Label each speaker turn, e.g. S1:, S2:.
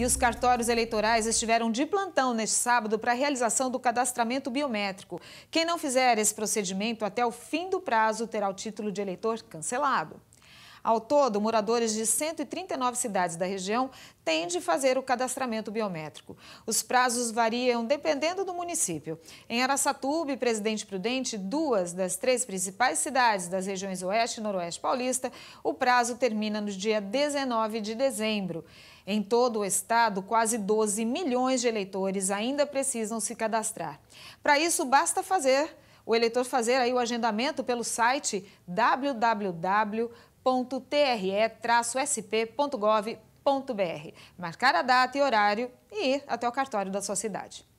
S1: E os cartórios eleitorais estiveram de plantão neste sábado para a realização do cadastramento biométrico. Quem não fizer esse procedimento até o fim do prazo terá o título de eleitor cancelado. Ao todo, moradores de 139 cidades da região têm de fazer o cadastramento biométrico. Os prazos variam dependendo do município. Em Araçatuba e Presidente Prudente, duas das três principais cidades das regiões Oeste e Noroeste Paulista, o prazo termina no dia 19 de dezembro. Em todo o estado, quase 12 milhões de eleitores ainda precisam se cadastrar. Para isso, basta fazer o eleitor fazer aí o agendamento pelo site www www.tre-sp.gov.br. Marcar a data e horário e ir até o cartório da sua cidade.